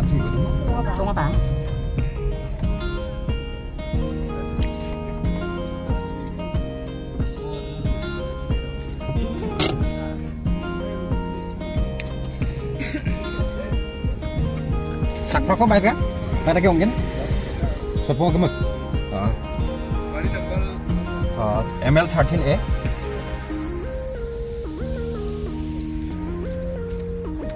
같은 종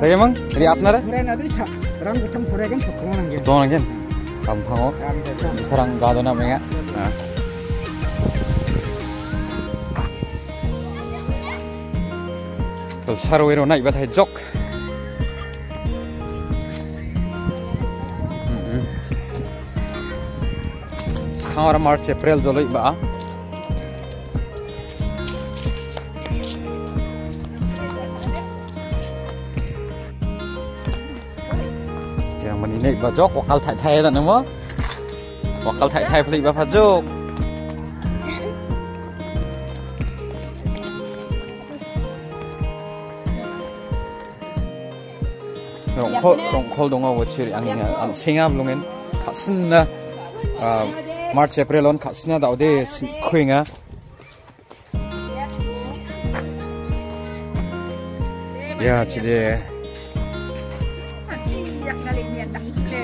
Bagaimana? Dari apnara? Kurang nanti tak. Orang betam kurang kan sok kurang lagi. Kurang lagi. Kampang oh. Serang kado namanya. तो सारो एरो ना इबाथाय जक सावर March April जलै बा มันนี่บาจกวักกลไทยไทยนั่นนะมั้งวักกลไทยไทยผลิตบาฟาจกหลงโคหลงโคดงเอาวัชิริอันนี้อันสิงห์อันลงเงินขัดสินนะมาร์ชเอพริลอนขัดสินนะดาวเดย์คุยงะ Yeah, today.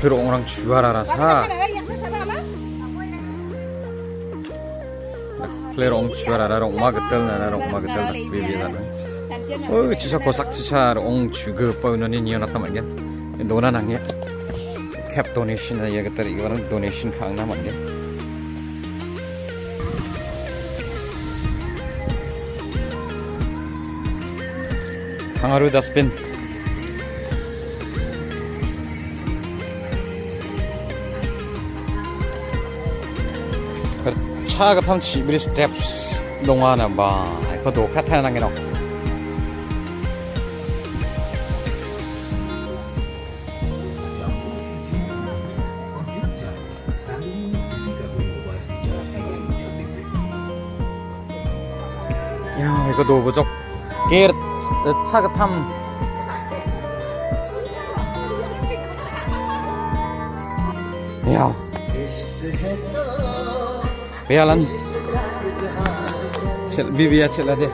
낙표로 옹랑 주하라라 사. 플레로 옹 주하라라 옹마 그들 나라 옹마 그들 낙비비다는. 어 지사 고삭 지사 옹 주그 빠우는 니어나타 말게 노나낭게 캡 도네이션 예 그들 이거는 도네이션 강나 말게 강하루 다스빈 차 같은 시비리 스텝 동안은 봐 그것도 패턴한 게 너. 야 이거도 부족. 게르 차가 탐 야 pialan. Cel bibia ya, celade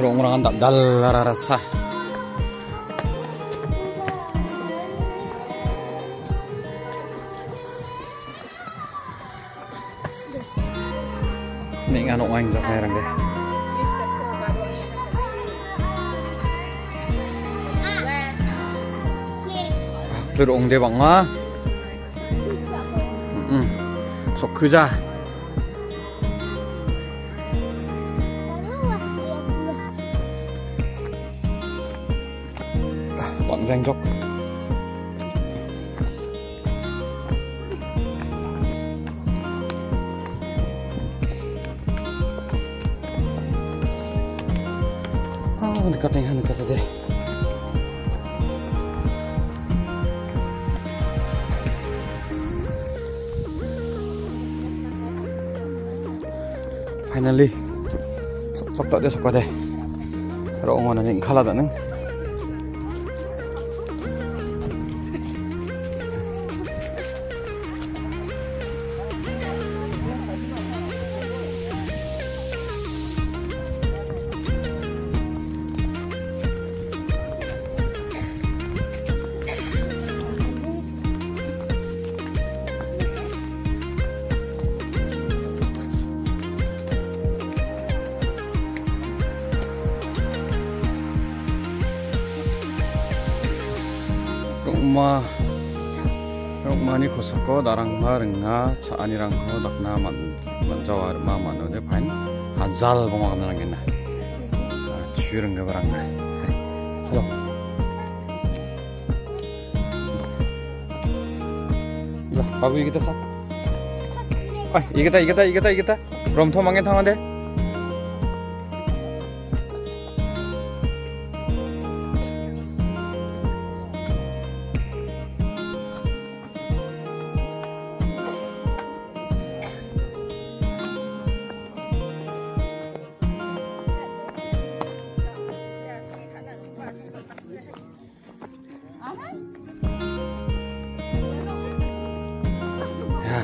rong rong andak dal rasa ini nganok wang zak merang deh Pero ong 대박 마. 응. 속 그자. 왕장족. 아, 근데 갑자기 하는 거다 finally. Chok chok ta de sakwa de ro ngon na ning khala da cha anirang ko dakna man man jawar ma mano de pain hazal boma na ngena churing ga barang na chalo 야, 바보 이기다 사. 아, 이기다 이기다 이기다 이기다. 롬토 망에 당한데. 야.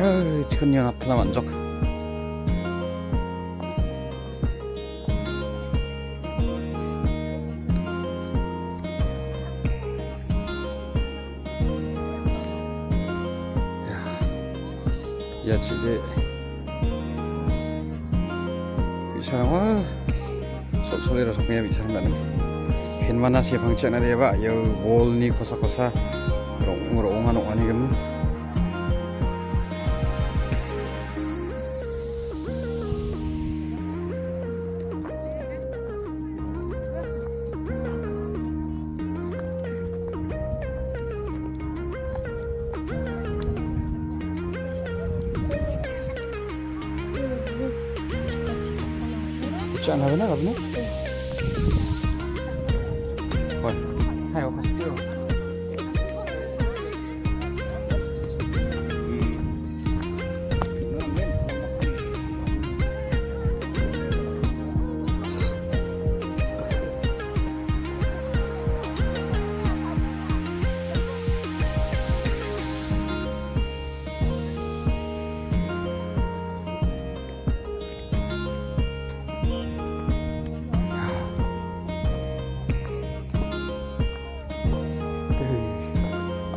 야, 천년 앞이나 만족. 야, 야, 집에 이 사람은 소리로 소리야 이 사람 나는 henmana se pangchak na deba yo bol ni kosa kosa rong rong ano ani gem Jangan habis nak, habis.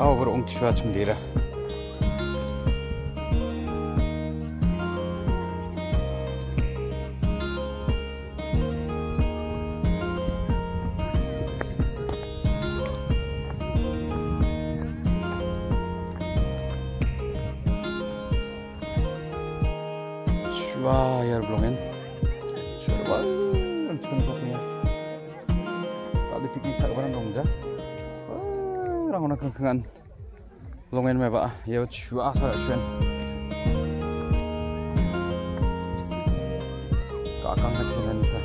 그럼 옹치와 좀 내라 추와 여러분 추와 엄청 좋군요 piknik sak barang dong ja orang orang kengkengan longen meba ya chua sa chen ka kang ha chen sa.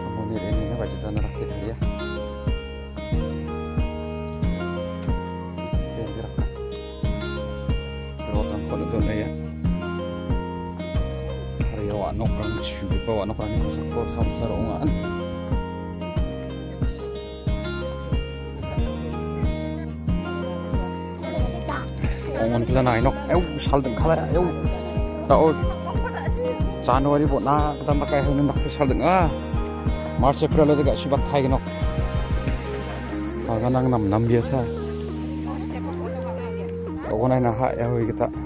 Samonir ini na baju tanah rakit ya ya Hariawa nokang chupa wa nokang ni kusak kor samsarongan sarongan. ong này nai nok eu sal deng khala eu ta o january bo na dan ta kai hu nak sal deng a march april de ga shibak thai nok aga nang nam nam biasa này na ha ya hui kita